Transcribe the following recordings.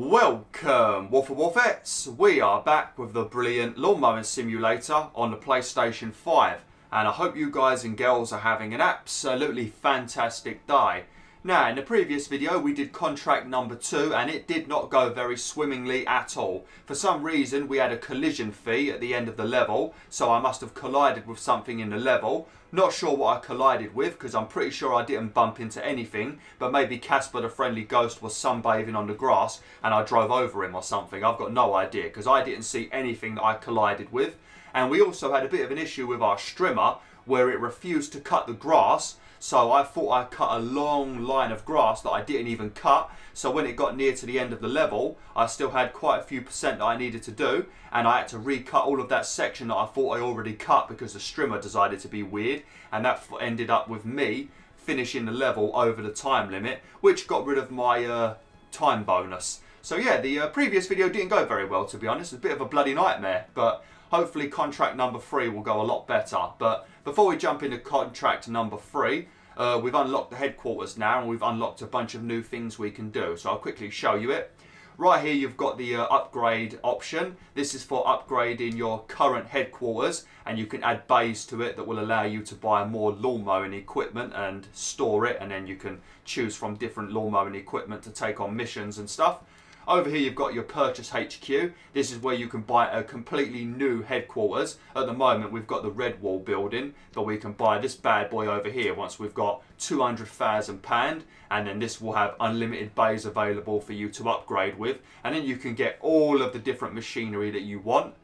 Welcome, Wolfer Wolfettes. We are back with the brilliant lawn simulator on the PlayStation 5. And I hope you guys and girls are having an absolutely fantastic day. Now, in the previous video, we did contract number two, and it did not go very swimmingly at all. For some reason, we had a collision fee at the end of the level, so I must have collided with something in the level. Not sure what I collided with, because I'm pretty sure I didn't bump into anything, but maybe Casper the Friendly Ghost was sunbathing on the grass, and I drove over him or something. I've got no idea, because I didn't see anything that I collided with. And we also had a bit of an issue with our strimmer, where it refused to cut the grass, so I thought I cut a long line of grass that I didn't even cut. So when it got near to the end of the level, I still had quite a few percent that I needed to do. And I had to recut all of that section that I thought I already cut because the strimmer decided to be weird. And that ended up with me finishing the level over the time limit, which got rid of my uh, time bonus. So yeah, the uh, previous video didn't go very well, to be honest. It's a bit of a bloody nightmare, but hopefully contract number three will go a lot better. But before we jump into contract number three, uh, we've unlocked the headquarters now and we've unlocked a bunch of new things we can do. So I'll quickly show you it. Right here you've got the uh, upgrade option. This is for upgrading your current headquarters and you can add bays to it that will allow you to buy more lawn mowing equipment and store it and then you can choose from different lawn mowing equipment to take on missions and stuff. Over here you've got your purchase HQ. This is where you can buy a completely new headquarters. At the moment we've got the red wall building, but we can buy this bad boy over here once we've got £200,000 and then this will have unlimited bays available for you to upgrade with and then you can get all of the different machinery that you want.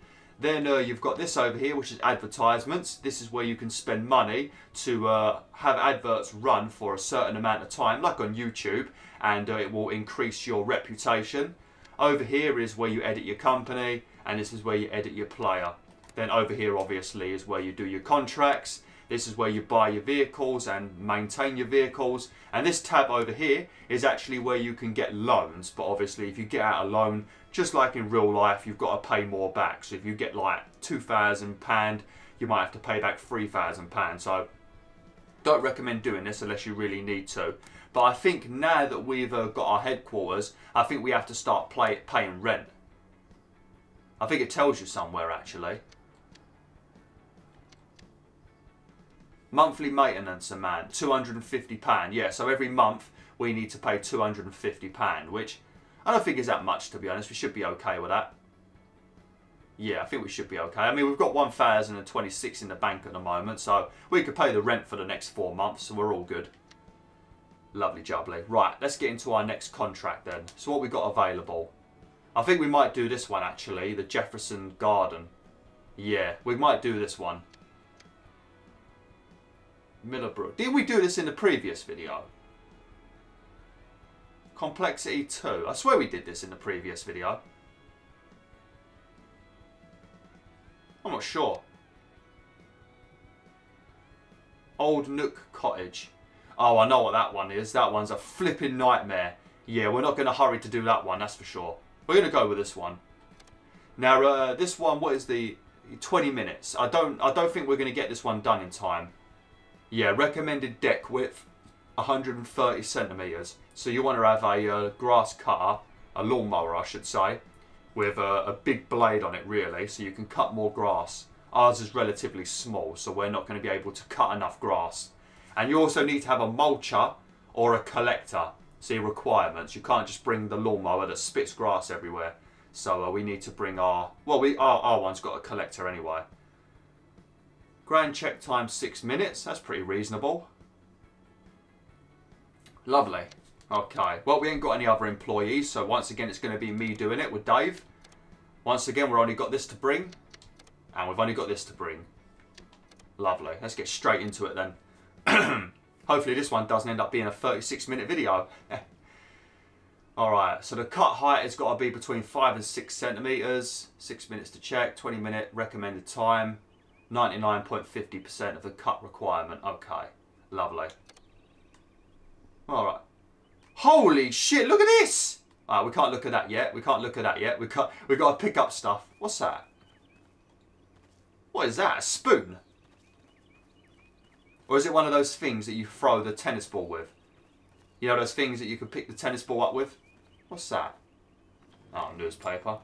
Then uh, you've got this over here, which is advertisements. This is where you can spend money to uh, have adverts run for a certain amount of time, like on YouTube, and uh, it will increase your reputation. Over here is where you edit your company, and this is where you edit your player. Then over here, obviously, is where you do your contracts. This is where you buy your vehicles and maintain your vehicles. And this tab over here is actually where you can get loans. But obviously, if you get out a loan, just like in real life, you've got to pay more back. So if you get like £2,000, you might have to pay back £3,000. So don't recommend doing this unless you really need to. But I think now that we've uh, got our headquarters, I think we have to start paying rent. I think it tells you somewhere actually. Monthly maintenance a man, £250. Yeah, so every month we need to pay £250, which I don't think is that much to be honest. We should be okay with that. Yeah, I think we should be okay. I mean, we've got 1,026 in the bank at the moment, so we could pay the rent for the next four months, so we're all good. Lovely jubbly. Right, let's get into our next contract then. So what we got available? I think we might do this one actually, the Jefferson Garden. Yeah, we might do this one. Millbrook. Did we do this in the previous video? Complexity 2. I swear we did this in the previous video. I'm not sure. Old Nook Cottage. Oh, I know what that one is. That one's a flipping nightmare. Yeah, we're not going to hurry to do that one, that's for sure. We're going to go with this one. Now, uh, this one, what is the... 20 minutes. I don't I don't think we're going to get this one done in time. Yeah, recommended deck width 130 centimeters. So you want to have a uh, grass cutter, a lawnmower I should say, with a, a, big blade on it really, so you can cut more grass. Ours is relatively small, so we're not going to be able to cut enough grass. And you also need to have a mulcher or a collector. See requirements. You can't just bring the lawnmower that spits grass everywhere. So uh, we need to bring our, well, we our, our one's got a collector anyway. Ground check time six minutes. That's pretty reasonable. Lovely. Okay. Well, we ain't got any other employees, so once again, it's going to be me doing it with Dave. Once again, we've only got this to bring, and we've only got this to bring. Lovely. Let's get straight into it then. Hopefully this one doesn't end up being a 36 minute video. Alright, so the cut height has got to be between 5 and 6 centimetres. 6 minutes to check, 20 minute recommended time. 99.50% of the cut requirement. Okay, lovely. Alright. Holy shit, look at this! Alright, we can't look at that yet. We can't look at that yet. We can't, we've got to pick up stuff. What's that? What is that? A spoon? Or is it one of those things that you throw the tennis ball with? You know those things that you can pick the tennis ball up with? What's that? Oh, newspaper.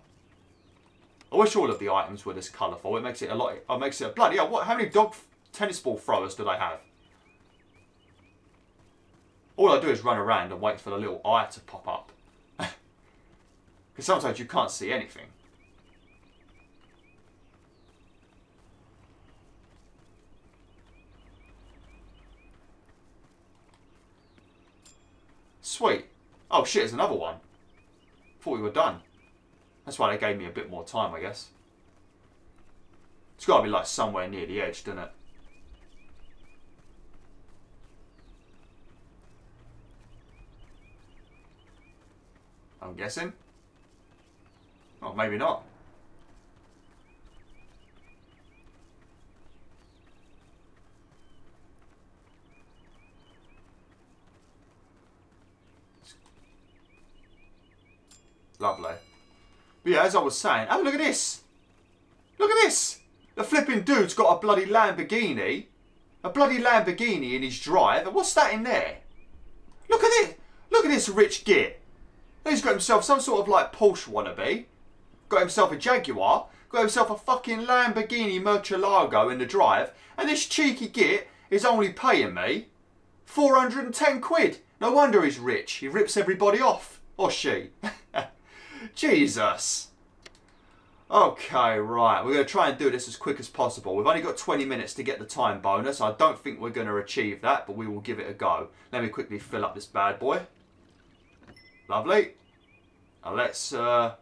I wish all of the items were this colourful. It makes it a lot. It makes it a bloody. Yeah, what? How many dog tennis ball throwers did I have? All I do is run around and wait for the little eye to pop up. Because sometimes you can't see anything. Sweet. Oh shit, there's another one. Thought we were done. That's why they gave me a bit more time, I guess. It's got to be like somewhere near the edge, doesn't it? I'm guessing. Oh, maybe not. Lovely. But yeah, as I was saying, oh, look at this. Look at this. The flipping dude's got a bloody Lamborghini. A bloody Lamborghini in his drive. And what's that in there? Look at it. Look at this rich git. He's got himself some sort of like Porsche wannabe. Got himself a Jaguar. Got himself a fucking Lamborghini Murcielago in the drive. And this cheeky git is only paying me 410 quid. No wonder he's rich. He rips everybody off. Or she. Jesus. Okay, right. We're going to try and do this as quick as possible. We've only got 20 minutes to get the time bonus. I don't think we're going to achieve that, but we will give it a go. Let me quickly fill up this bad boy. Lovely. Now let's uh,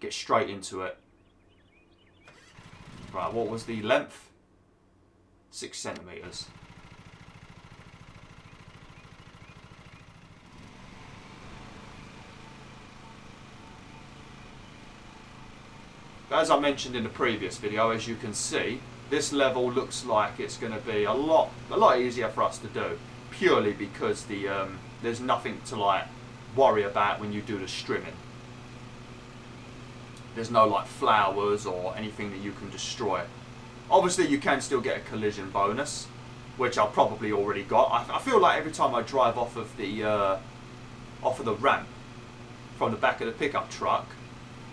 get straight into it. Right, what was the length? Six centimetres. As I mentioned in the previous video, as you can see, this level looks like it's going to be a lot, a lot easier for us to do, purely because the um, there's nothing to like worry about when you do the strimming. There's no like flowers or anything that you can destroy. Obviously, you can still get a collision bonus, which I've probably already got. I, I feel like every time I drive off of the uh, off of the ramp from the back of the pickup truck,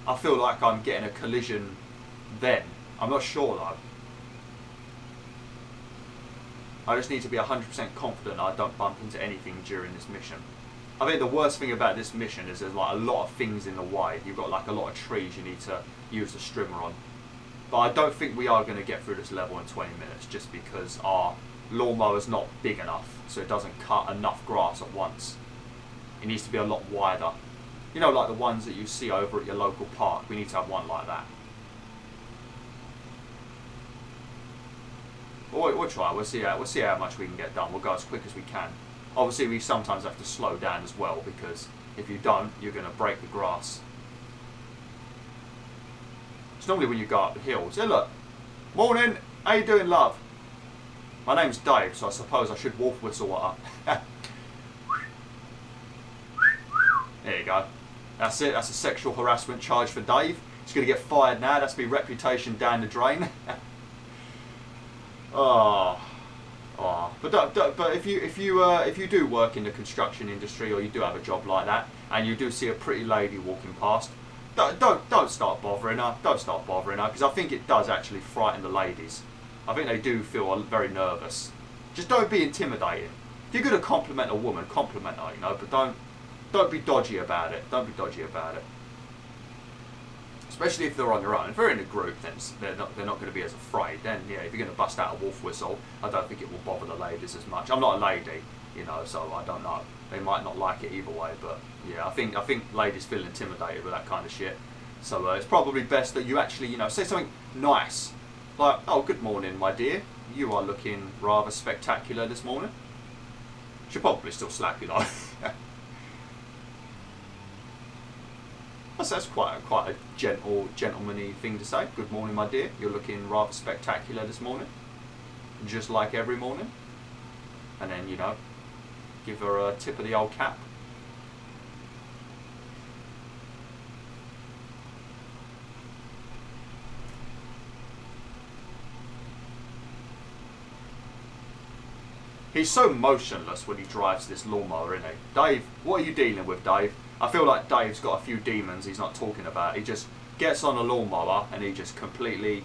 I feel like I'm getting a collision then. I'm not sure though. I just need to be 100% confident I don't bump into anything during this mission. I think the worst thing about this mission is there's like a lot of things in the way. You've got like a lot of trees you need to use the strimmer on. But I don't think we are going to get through this level in 20 minutes just because our lawnmower is not big enough so it doesn't cut enough grass at once. It needs to be a lot wider you know, like the ones that you see over at your local park. We need to have one like that. We'll, we'll try. We'll see. How, we'll see how much we can get done. We'll go as quick as we can. Obviously, we sometimes have to slow down as well because if you don't, you're going to break the grass. It's normally when you go up the hills. Hey, look. Morning. How you doing, love? My name's Dave, so I suppose I should wolf whistle at her. there you go. That's it. That's a sexual harassment charge for Dave. He's going to get fired now. That's my reputation down the drain. oh. Oh, but but if you if you uh, if you do work in the construction industry or you do have a job like that and you do see a pretty lady walking past, don't don't, don't start bothering her. Don't start bothering her because I think it does actually frighten the ladies. I think they do feel very nervous. Just don't be intimidating. If you're going to compliment a woman, compliment her, you know, but don't don't be dodgy about it. Don't be dodgy about it. Especially if they're on their own. If they're in a group, then they're not, they're not going to be as afraid. Then, yeah, if you're going to bust out a wolf whistle, I don't think it will bother the ladies as much. I'm not a lady, you know, so I don't know. They might not like it either way, but yeah, I think I think ladies feel intimidated with that kind of shit. So uh, it's probably best that you actually, you know, say something nice, like, "Oh, good morning, my dear. You are looking rather spectacular this morning." She'll probably still slap you though. That's, quite a, quite a gentle, gentlemanly thing to say. Good morning, my dear. You're looking rather spectacular this morning, just like every morning. And then you know, give her a tip of the old cap. He's so motionless when he drives this lawnmower, isn't he? Dave, what are you dealing with, Dave? I feel like Dave's got a few demons he's not talking about. He just gets on a lawnmower and he just completely,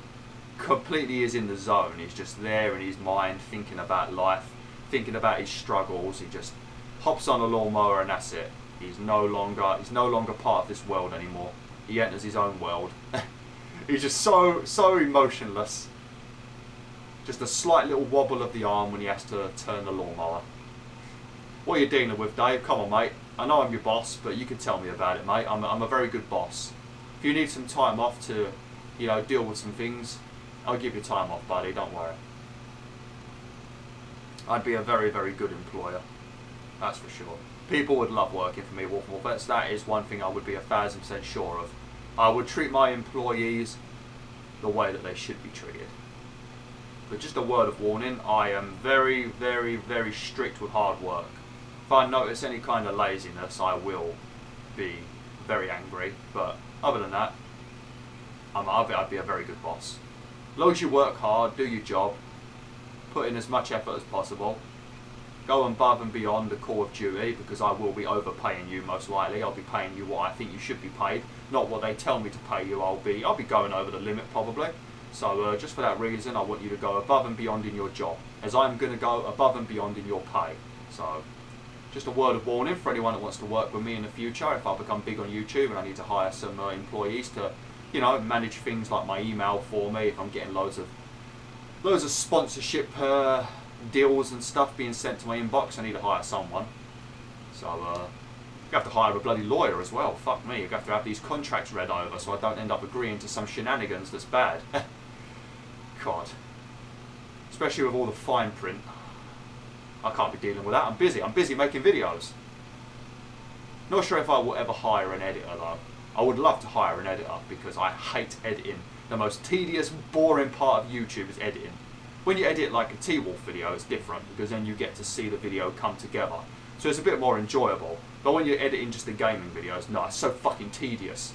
completely is in the zone. He's just there in his mind, thinking about life, thinking about his struggles. He just hops on a lawnmower and that's it. He's no longer, he's no longer part of this world anymore. He enters his own world. he's just so, so emotionless. Just a slight little wobble of the arm when he has to turn the lawnmower. What are you dealing with, Dave? Come on, mate. I know I'm your boss, but you can tell me about it, mate. I'm a, I'm a very good boss. If you need some time off to, you know, deal with some things, I'll give you time off, buddy. Don't worry. I'd be a very, very good employer. That's for sure. People would love working for me, Wolf Vets. That is one thing I would be a thousand percent sure of. I would treat my employees the way that they should be treated. But just a word of warning, I am very, very, very strict with hard work. If I notice any kind of laziness, I will be very angry. But other than that, I'm, I'd, be, I'd be a very good boss. As long as you work hard, do your job, put in as much effort as possible, go above and beyond the call of duty because I will be overpaying you most likely. I'll be paying you what I think you should be paid, not what they tell me to pay you. I'll be I'll be going over the limit probably. So uh, just for that reason, I want you to go above and beyond in your job, as I'm going to go above and beyond in your pay. So just a word of warning for anyone that wants to work with me in the future. If I become big on YouTube and I need to hire some uh, employees to, you know, manage things like my email for me, if I'm getting loads of loads of sponsorship uh, deals and stuff being sent to my inbox, I need to hire someone. So uh, you have to hire a bloody lawyer as well. Fuck me, you have to have these contracts read over so I don't end up agreeing to some shenanigans that's bad. God. Especially with all the fine print. I can't be dealing with that. I'm busy. I'm busy making videos. Not sure if I will ever hire an editor though. I would love to hire an editor because I hate editing. The most tedious, boring part of YouTube is editing. When you edit like a T-Wolf video, it's different because then you get to see the video come together. So it's a bit more enjoyable. But when you're editing just the gaming videos, no, it's so fucking tedious.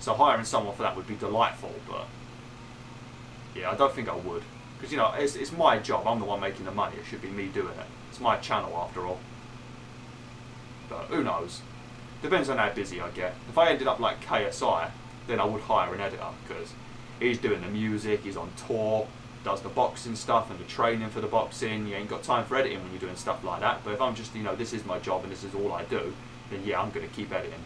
So hiring someone for that would be delightful, but yeah, I don't think I would. Because, you know, it's, it's my job. I'm the one making the money. It should be me doing it. It's my channel, after all. But who knows? Depends on how busy I get. If I ended up like KSI, then I would hire an editor because he's doing the music, he's on tour, does the boxing stuff and the training for the boxing. You ain't got time for editing when you're doing stuff like that. But if I'm just, you know, this is my job and this is all I do, then yeah, I'm going to keep editing.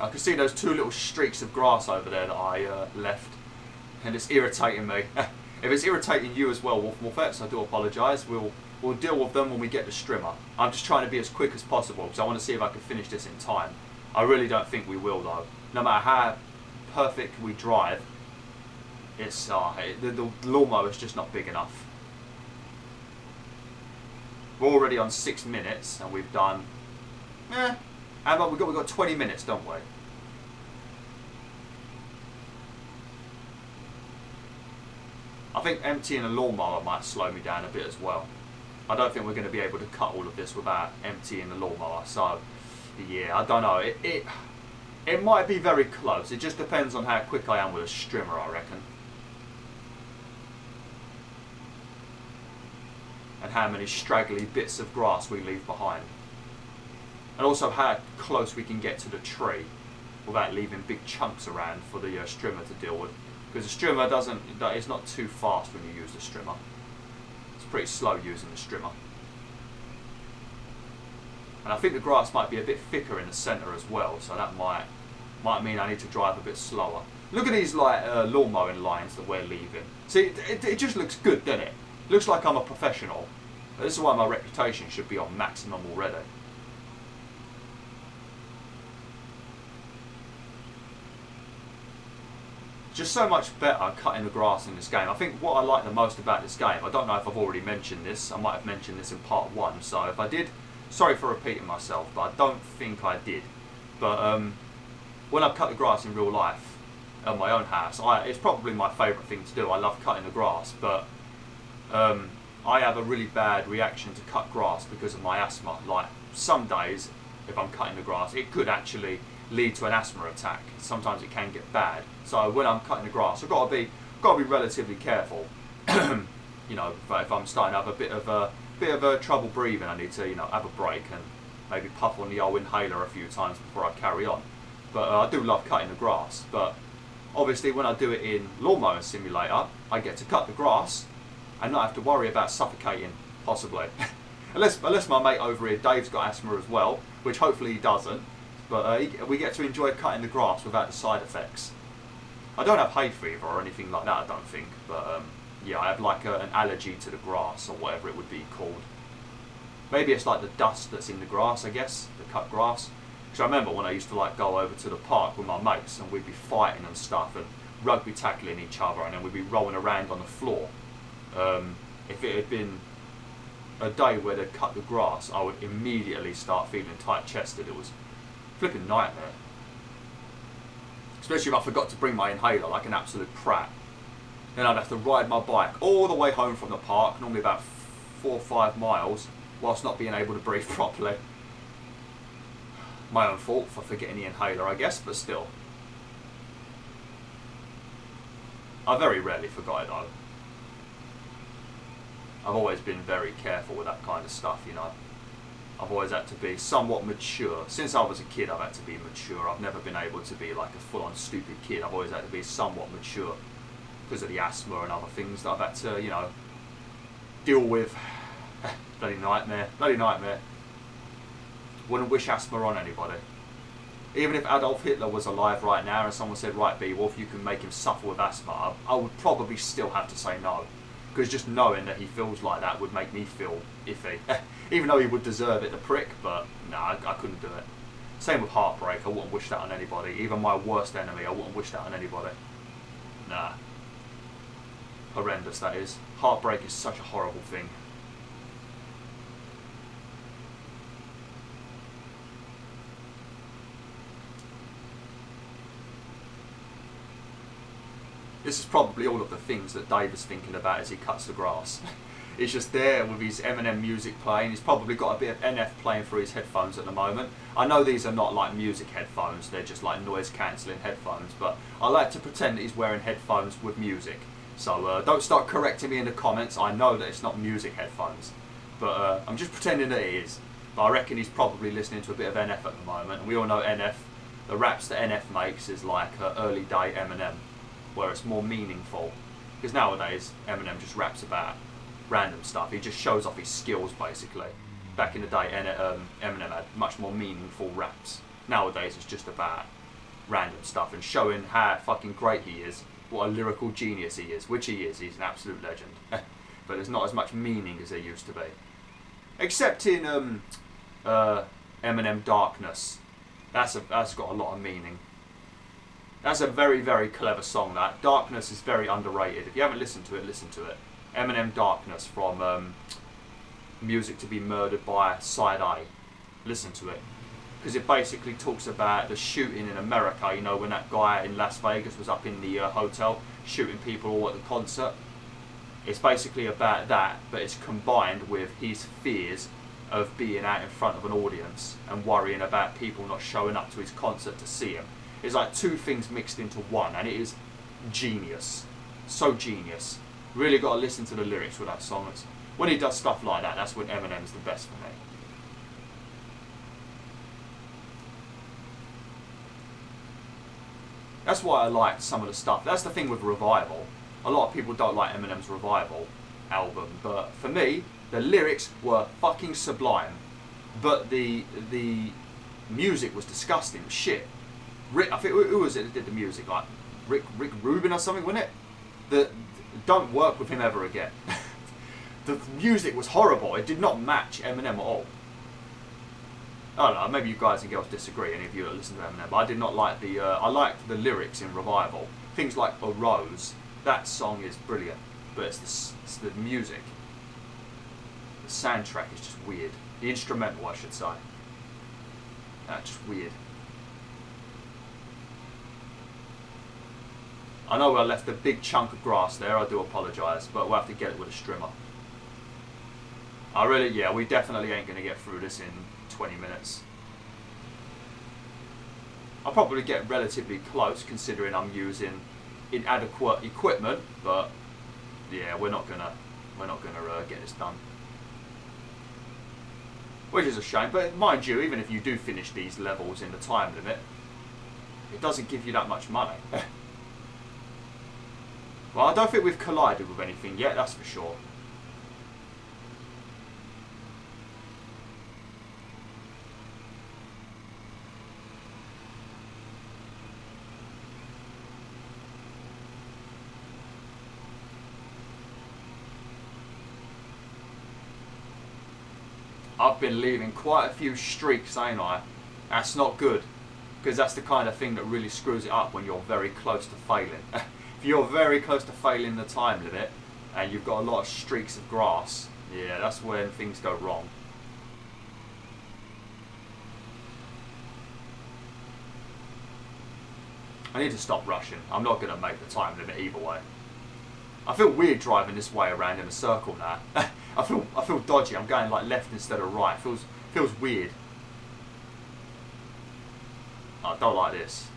I can see those two little streaks of grass over there that I uh, left, and it's irritating me. if it's irritating you as well, Wolf Wolfettes, I do apologise. We'll we'll deal with them when we get the strimmer. I'm just trying to be as quick as possible because I want to see if I can finish this in time. I really don't think we will though. No matter how perfect we drive, it's uh, the, the lawnmower is just not big enough. We're already on six minutes and we've done, eh, how about we got we got 20 minutes, don't we? I think emptying a lawnmower might slow me down a bit as well. I don't think we're going to be able to cut all of this without emptying the lawnmower. So, yeah, I don't know. It, it it might be very close. It just depends on how quick I am with a strimmer, I reckon. And how many straggly bits of grass we leave behind and also how close we can get to the tree without leaving big chunks around for the uh, strimmer to deal with. Because the strimmer doesn't, it's not too fast when you use the strimmer. It's pretty slow using the strimmer. And I think the grass might be a bit thicker in the centre as well, so that might might mean I need to drive a bit slower. Look at these like uh, lawn mowing lines that we're leaving. See, it, it, it just looks good, doesn't it? Looks like I'm a professional. This is why my reputation should be on maximum already. Just so much better cutting the grass in this game. I think what I like the most about this game, I don't know if I've already mentioned this, I might have mentioned this in part one, so if I did, sorry for repeating myself, but I don't think I did. But um, when I cut the grass in real life, at my own house, I, it's probably my favourite thing to do. I love cutting the grass, but um, I have a really bad reaction to cut grass because of my asthma. Like some days, if I'm cutting the grass, it could actually lead to an asthma attack. Sometimes it can get bad. So when I'm cutting the grass, I've got to be got to be relatively careful. you know, if, I'm starting to have a bit of a bit of a trouble breathing, I need to, you know, have a break and maybe puff on the old inhaler a few times before I carry on. But uh, I do love cutting the grass. But obviously, when I do it in Lawnmower Simulator, I get to cut the grass and not have to worry about suffocating, possibly. unless, unless my mate over here, Dave's got asthma as well, which hopefully he doesn't. But uh, we get to enjoy cutting the grass without the side effects. I don't have hay fever or anything like that, I don't think. But um, yeah, I have like a, an allergy to the grass or whatever it would be called. Maybe it's like the dust that's in the grass, I guess, the cut grass. Because I remember when I used to like go over to the park with my mates and we'd be fighting and stuff and rugby tackling each other and then we'd be rolling around on the floor. Um, if it had been a day where they'd cut the grass, I would immediately start feeling tight chested. It was flipping nightmare. Especially if I forgot to bring my inhaler like an absolute prat. Then I'd have to ride my bike all the way home from the park, normally about four or five miles, whilst not being able to breathe properly. My own fault for forgetting the inhaler, I guess, but still. I very rarely forgot it though. I've always been very careful with that kind of stuff, you know. I've always had to be somewhat mature. Since I was a kid, I've had to be mature. I've never been able to be like a full-on stupid kid. I've always had to be somewhat mature because of the asthma and other things that I've had to, you know, deal with. Bloody nightmare. Bloody nightmare. Wouldn't wish asthma on anybody. Even if Adolf Hitler was alive right now and someone said, right, Bwolf, you can make him suffer with asthma, I would probably still have to say no. Because just knowing that he feels like that would make me feel iffy. Even though he would deserve it, the prick, but no, I, I couldn't do it. Same with heartbreak, I wouldn't wish that on anybody. Even my worst enemy, I wouldn't wish that on anybody. Nah. Horrendous, that is. Heartbreak is such a horrible thing. This is probably all of the things that Dave is thinking about as he cuts the grass. he's just there with his Eminem music playing. He's probably got a bit of NF playing through his headphones at the moment. I know these are not like music headphones, they're just like noise cancelling headphones, but I like to pretend that he's wearing headphones with music. So uh, don't start correcting me in the comments, I know that it's not music headphones. But uh, I'm just pretending that it is. But I reckon he's probably listening to a bit of NF at the moment. And we all know NF, the raps that NF makes is like uh, early day Eminem where it's more meaningful. Because nowadays, Eminem just raps about random stuff. He just shows off his skills, basically. Back in the day, um, Eminem had much more meaningful raps. Nowadays, it's just about random stuff and showing how fucking great he is, what a lyrical genius he is, which he is. He's an absolute legend. but there's not as much meaning as there used to be. Except in um, uh, Eminem Darkness. That's, a, that's got a lot of meaning. That's a very, very clever song, that. Darkness is very underrated. If you haven't listened to it, listen to it. Eminem Darkness from um, Music to be Murdered by Side B. Listen to it. Because it basically talks about the shooting in America, you know, when that guy in Las Vegas was up in the uh, hotel shooting people all at the concert. It's basically about that, but it's combined with his fears of being out in front of an audience and worrying about people not showing up to his concert to see him. It's like two things mixed into one, and it is genius. So genius. Really got to listen to the lyrics with that song. It's, when he does stuff like that, that's when Eminem's the best for me. That's why I like some of the stuff. That's the thing with Revival. A lot of people don't like Eminem's Revival album, but for me, the lyrics were fucking sublime. But the the music was disgusting, shit. Rick, I think who was it that did the music? Like Rick Rick Rubin or something, wasn't it? That don't work with him ever again. the music was horrible. It did not match Eminem at all. I don't know. Maybe you guys and girls disagree. Any of you that listen to Eminem, but I did not like the. Uh, I liked the lyrics in Revival. Things like A Rose. That song is brilliant, but it's the, it's the music. The soundtrack is just weird. The instrumental, I should say. That's just weird. I know I left a big chunk of grass there, I do apologise, but we'll have to get it with a strimmer. I really, yeah, we definitely ain't going to get through this in 20 minutes. I'll probably get relatively close considering I'm using inadequate equipment, but yeah, we're not going to we're not to uh, get this done. Which is a shame, but mind you, even if you do finish these levels in the time limit, it doesn't give you that much money. well, I don't think we've collided with anything yet, that's for sure. I've been leaving quite a few streaks, ain't I? That's not good. Because that's the kind of thing that really screws it up when you're very close to failing. if you're very close to failing the time limit, and you've got a lot of streaks of grass, yeah, that's when things go wrong. I need to stop rushing. I'm not going to make the time limit either way. I feel weird driving this way around in a circle now. I feel I feel dodgy. I'm going like left instead of right. It feels feels weird. I don't like this.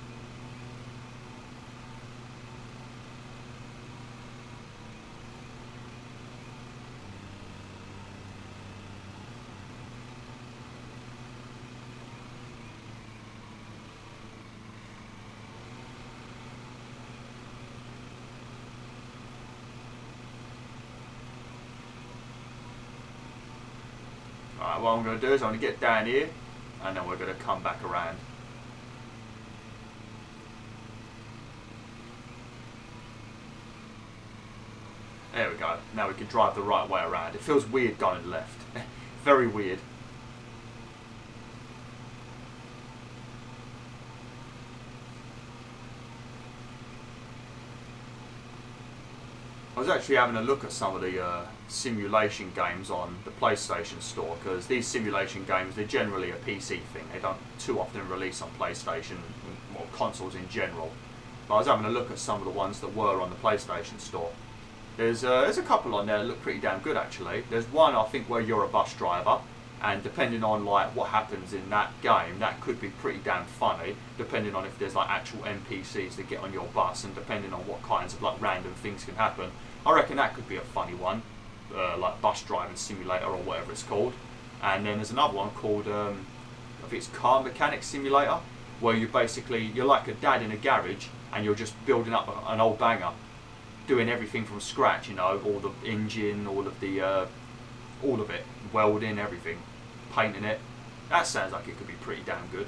What I'm going to do is I'm going to get down here and then we're going to come back around. There we go. Now we can drive the right way around. It feels weird going left. Very weird. was actually having a look at some of the uh, simulation games on the PlayStation Store because these simulation games they're generally a PC thing. They don't too often release on PlayStation or consoles in general. But I was having a look at some of the ones that were on the PlayStation Store. There's uh, there's a couple on there that look pretty damn good actually. There's one I think where you're a bus driver and depending on like what happens in that game that could be pretty damn funny depending on if there's like actual npcs that get on your bus and depending on what kinds of like random things can happen I reckon that could be a funny one, uh, like bus driving simulator or whatever it's called. And then there's another one called, um, I think it's car mechanic simulator, where you basically you're like a dad in a garage and you're just building up an old banger, doing everything from scratch. You know, all the engine, all of the, uh, all of it, welding, everything, painting it. That sounds like it could be pretty damn good.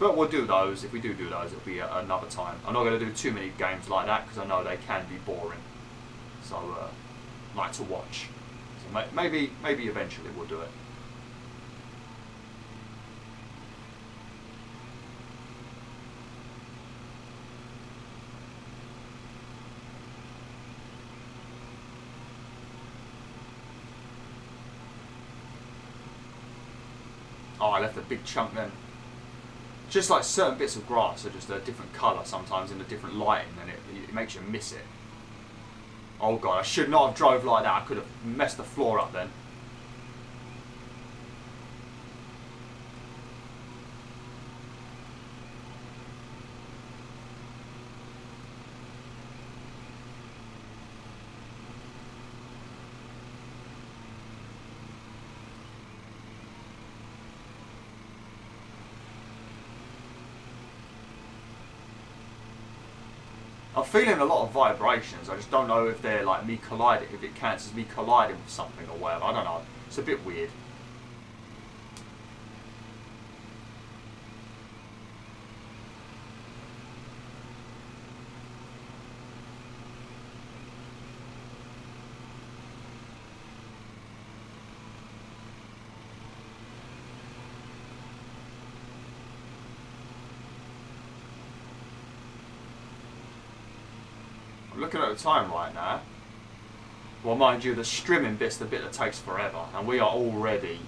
But we'll do those. If we do do those, it'll be another time. I'm not going to do too many games like that because I know they can be boring. So, uh, like to watch. So maybe, maybe eventually we'll do it. Oh, I left a big chunk then just like certain bits of grass are just a different colour sometimes in a different lighting and it, it makes you miss it. Oh god, I should not have drove like that. I could have messed the floor up then. I'm feeling a lot of vibrations. I just don't know if they're like me colliding, if it as me colliding with something or whatever. I don't know. It's a bit weird. Looking at the time right now. Well, mind you, the strimming bit's the bit that takes forever, and we are already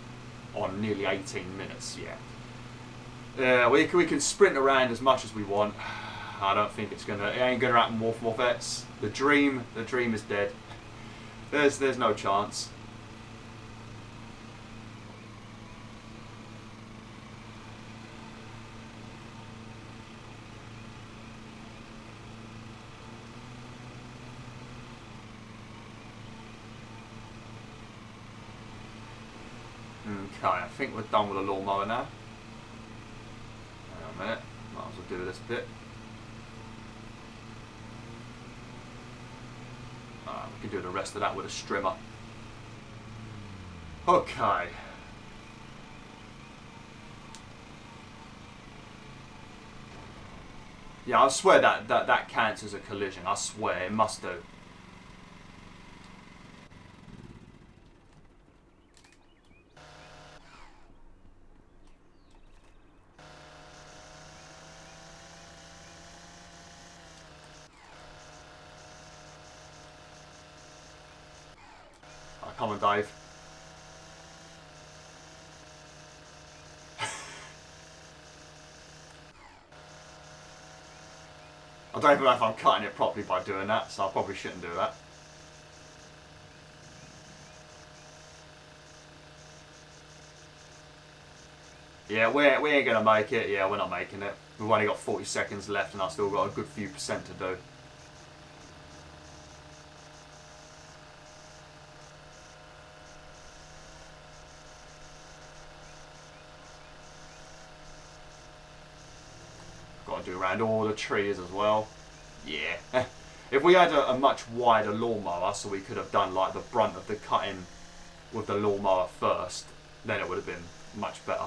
on nearly 18 minutes yet. Yeah, we, we can sprint around as much as we want. I don't think it's gonna. It ain't gonna happen more for. The dream, the dream is dead. There's there's no chance. Okay, I think we're done with the lawnmower now. Hang on a minute. Might as well do this bit. Alright, we can do the rest of that with a strimmer. Okay. Yeah, I swear that, that, that counts as a collision. I swear, it must do. Right, come on, Dave. I don't even know if I'm cutting it properly by doing that, so I probably shouldn't do that. Yeah, we're, we ain't going to make it. Yeah, we're not making it. We've only got 40 seconds left and I've still got a good few percent to do. Around all the trees as well. Yeah. if we had a, a, much wider lawnmower, so we could have done like the brunt of the cutting with the lawnmower first, then it would have been much better.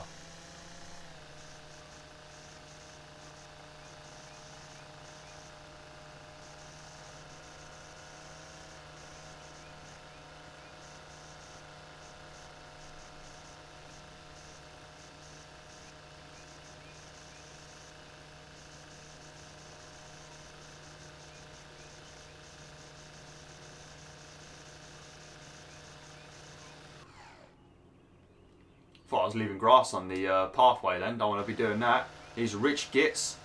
Thought I was leaving grass on the uh, pathway then. Don't want to be doing that. These rich gits.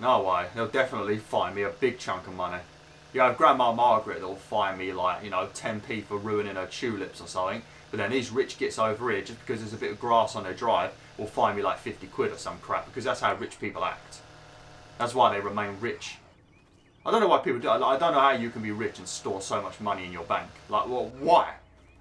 No way. They'll definitely find me a big chunk of money. You have Grandma Margaret that'll find me like, you know, 10p for ruining her tulips or something. But then these rich gits over here, just because there's a bit of grass on their drive, will find me like 50 quid or some crap. Because that's how rich people act. That's why they remain rich. I don't know why people do I don't know how you can be rich and store so much money in your bank. Like, well, why?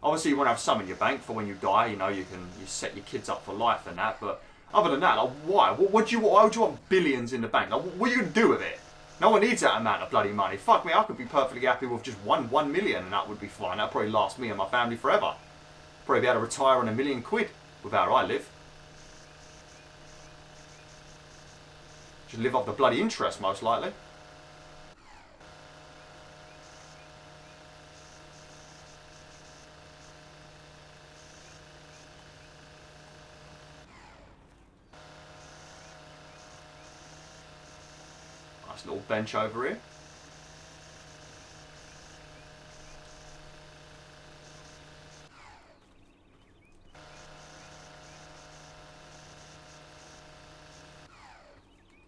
Obviously, you want to have some in your bank for when you die. You know, you can you set your kids up for life and that. But other than that, like, why? What, what do you? Why would you want billions in the bank? Like, what are you gonna do with it? No one needs that amount of bloody money. Fuck me, I could be perfectly happy with just one one million, and that would be fine. That'd probably last me and my family forever. Probably be able to retire on a million quid with how I live. Just live off the bloody interest, most likely. Nice little bench over here.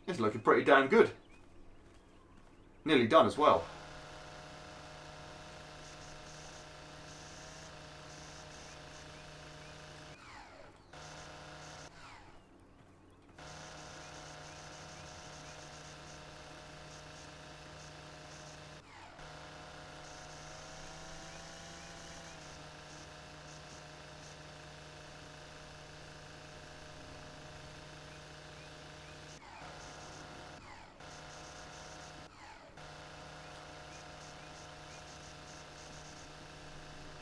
It's looking pretty damn good. Nearly done as well.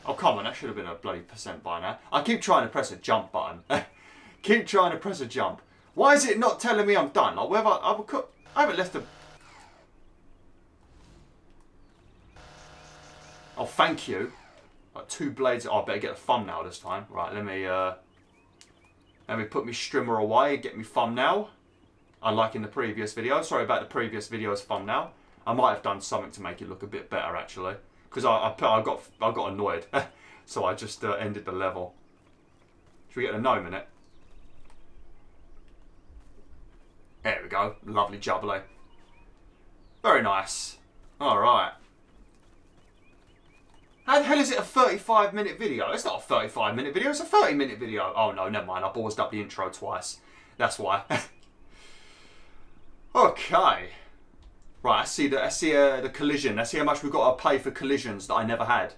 Oh, come on, that should have been a bloody percent by now. I keep trying to press a jump button. keep trying to press a jump. Why is it not telling me I'm done? Like, where have I, I, I haven't left a... Oh, thank you. Like two blades. Oh, I better get a thumbnail this time. Right, let me, uh... Let me put my strimmer away, get me thumbnail. Unlike in the previous video. Sorry about the previous video's thumbnail. I might have done something to make it look a bit better, actually because I, I, I, got I got annoyed, so I just uh, ended the level. Should we get a gnome in it? There we go, lovely jubbly. Very nice. All right. How the hell is it a 35 minute video? It's not a 35 minute video, it's a 30 minute video. Oh no, never mind, I paused up the intro twice. That's why. okay. Right, I see the I see uh, the collision. I see how much we've got to pay for collisions that I never had.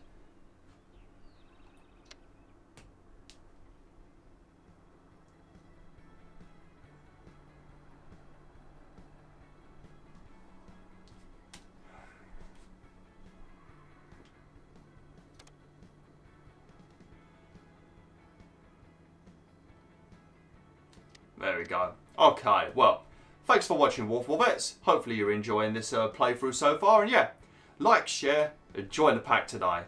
There we go. Okay, well, thanks for watching Wolf Wolvettes. Hopefully you're enjoying this uh, playthrough so far. And yeah, like, share, and join the pack today.